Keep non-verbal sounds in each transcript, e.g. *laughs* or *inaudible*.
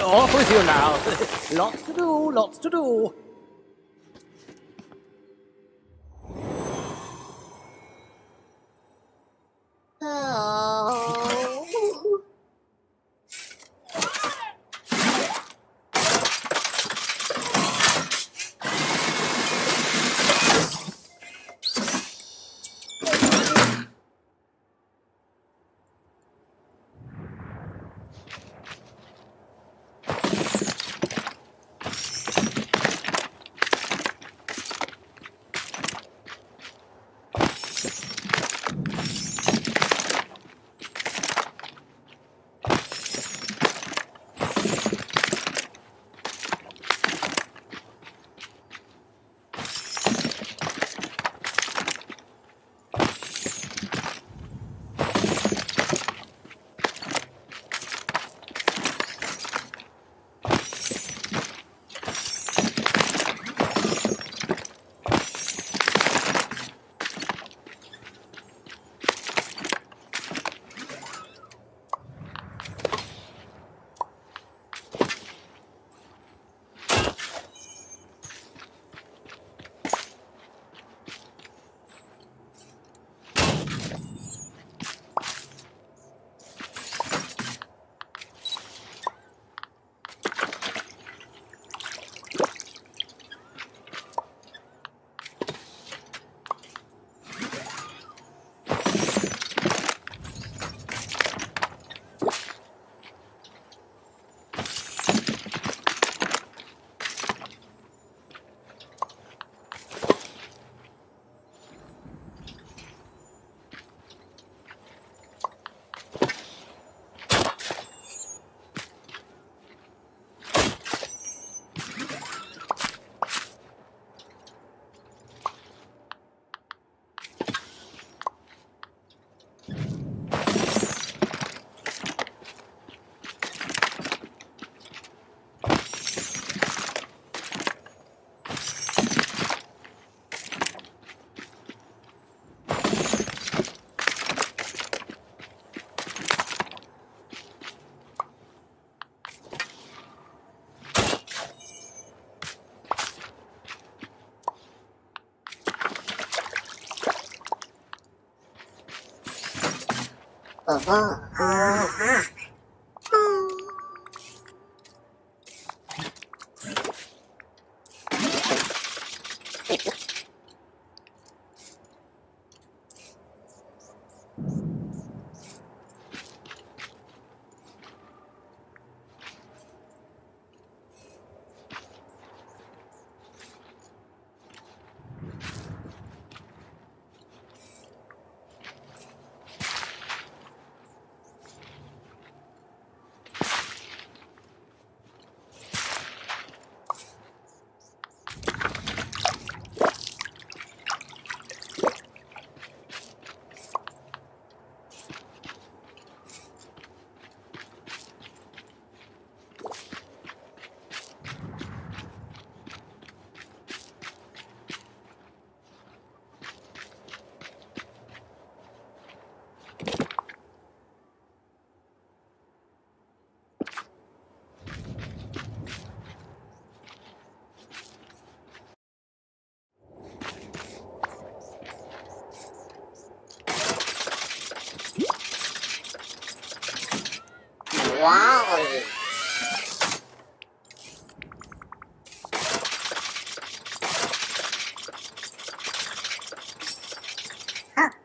off with you now. *laughs* lots to do, lots to do. Oh. Wow.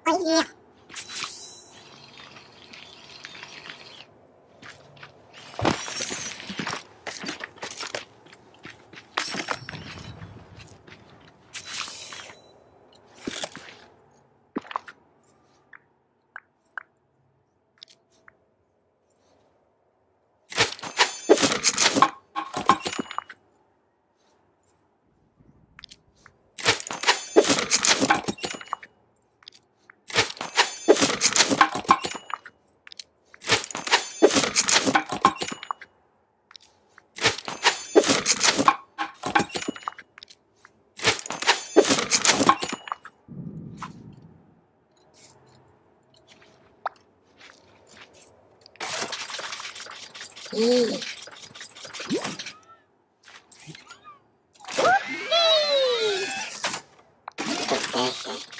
Oh, yeah. Ooh. Whoopee!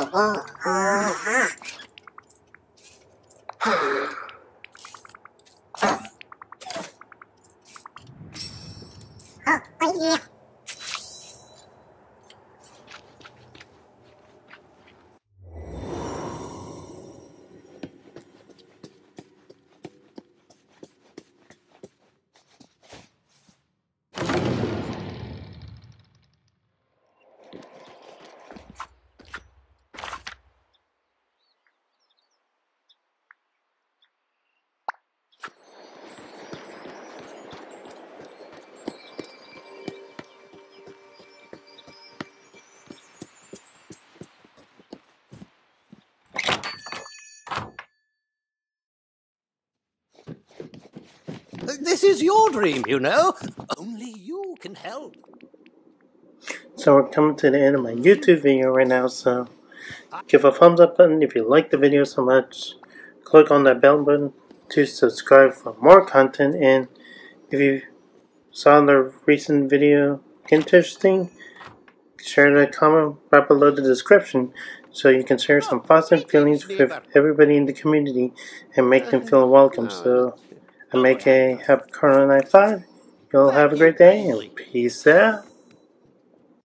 Oh, yeah. This is your dream, you know. Only you can help. So we're coming to the end of my YouTube video right now, so give a thumbs up button if you like the video so much. Click on that bell button to subscribe for more content and if you saw the recent video interesting, share the comment right below the description so you can share some oh, positive feelings with everybody in the community and make them feel welcome. So I make a happy Corona Night 5. You'll have a great day and peace out.